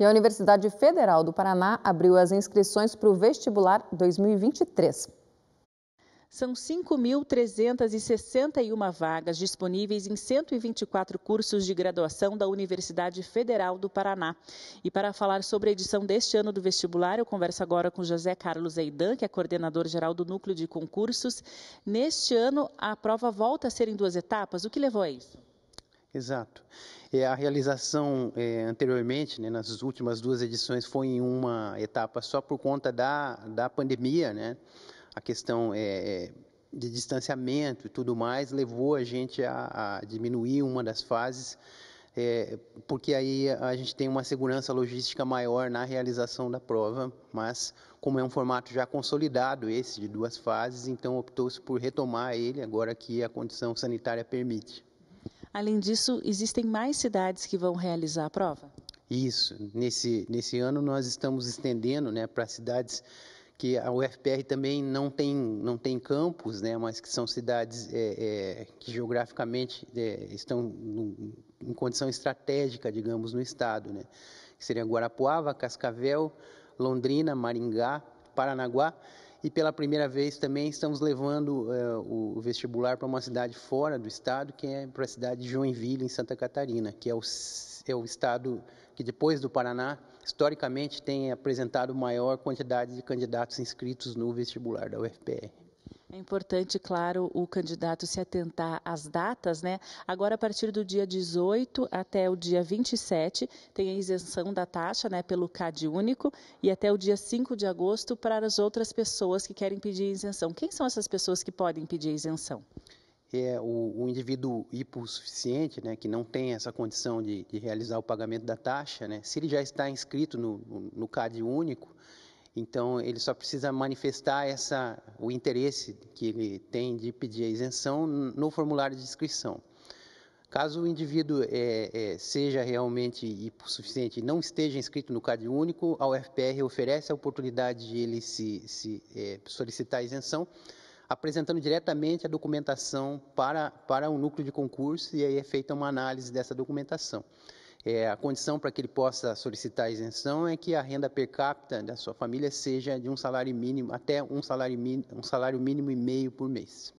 E a Universidade Federal do Paraná abriu as inscrições para o vestibular 2023. São 5.361 vagas disponíveis em 124 cursos de graduação da Universidade Federal do Paraná. E para falar sobre a edição deste ano do vestibular, eu converso agora com José Carlos Eidan, que é coordenador geral do Núcleo de Concursos. Neste ano, a prova volta a ser em duas etapas. O que levou a isso? Exato. É, a realização é, anteriormente, né, nas últimas duas edições, foi em uma etapa só por conta da, da pandemia, né? a questão é, é, de distanciamento e tudo mais levou a gente a, a diminuir uma das fases, é, porque aí a gente tem uma segurança logística maior na realização da prova, mas como é um formato já consolidado esse de duas fases, então optou-se por retomar ele agora que a condição sanitária permite. Além disso, existem mais cidades que vão realizar a prova? Isso. Nesse, nesse ano nós estamos estendendo né, para cidades que a UFPR também não tem, não tem campos, né, mas que são cidades é, é, que geograficamente é, estão em condição estratégica, digamos, no estado, né, que Guarapuava, Cascavel, Londrina, Maringá, Paranaguá, e pela primeira vez também estamos levando é, o vestibular para uma cidade fora do estado, que é para a cidade de Joinville, em Santa Catarina, que é o, é o estado que depois do Paraná historicamente tem apresentado maior quantidade de candidatos inscritos no vestibular da UFPR. É importante, claro, o candidato se atentar às datas, né? Agora, a partir do dia 18 até o dia 27, tem a isenção da taxa, né, pelo CAD único, e até o dia 5 de agosto para as outras pessoas que querem pedir isenção. Quem são essas pessoas que podem pedir isenção? é o, o indivíduo hipossuficiente, né, que não tem essa condição de, de, realizar o pagamento da taxa, né, se ele já está inscrito no, no CAD único, então ele só precisa manifestar essa, o interesse que ele tem de pedir a isenção no formulário de inscrição. Caso o indivíduo é, é, seja realmente hipossuficiente e não esteja inscrito no CAD único, a UFPR oferece a oportunidade de ele se, se é, solicitar a isenção, apresentando diretamente a documentação para, para o núcleo de concurso e aí é feita uma análise dessa documentação. É, a condição para que ele possa solicitar a isenção é que a renda per capita da sua família seja de um salário mínimo, até um salário, um salário mínimo e meio por mês.